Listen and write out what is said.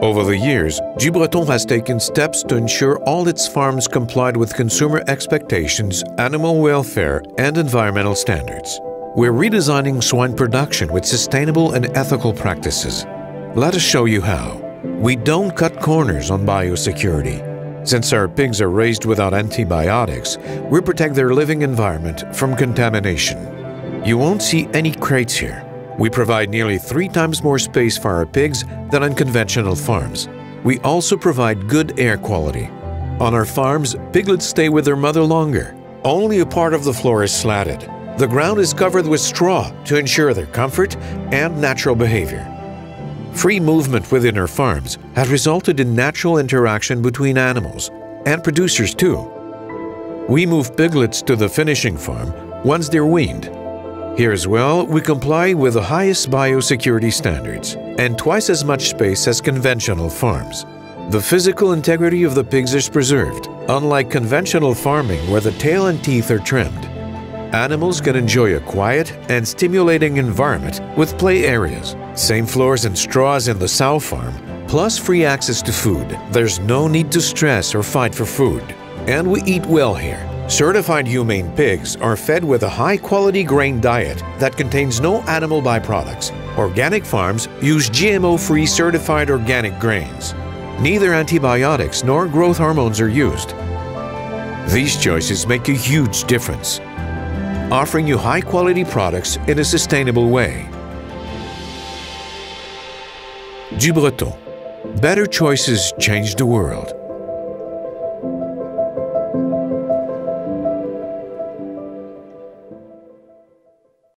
Over the years, Dubreton has taken steps to ensure all its farms complied with consumer expectations, animal welfare, and environmental standards. We're redesigning swine production with sustainable and ethical practices. Let us show you how. We don't cut corners on biosecurity. Since our pigs are raised without antibiotics, we protect their living environment from contamination. You won't see any crates here. We provide nearly three times more space for our pigs than on conventional farms. We also provide good air quality. On our farms, piglets stay with their mother longer. Only a part of the floor is slatted. The ground is covered with straw to ensure their comfort and natural behavior. Free movement within our farms has resulted in natural interaction between animals and producers too. We move piglets to the finishing farm once they're weaned here as well, we comply with the highest biosecurity standards and twice as much space as conventional farms. The physical integrity of the pigs is preserved, unlike conventional farming where the tail and teeth are trimmed. Animals can enjoy a quiet and stimulating environment with play areas, same floors and straws in the sow farm, plus free access to food. There's no need to stress or fight for food. And we eat well here, Certified humane pigs are fed with a high-quality grain diet that contains no animal byproducts. Organic farms use GMO-free certified organic grains. Neither antibiotics nor growth hormones are used. These choices make a huge difference, offering you high-quality products in a sustainable way. Du Breton. Better choices change the world.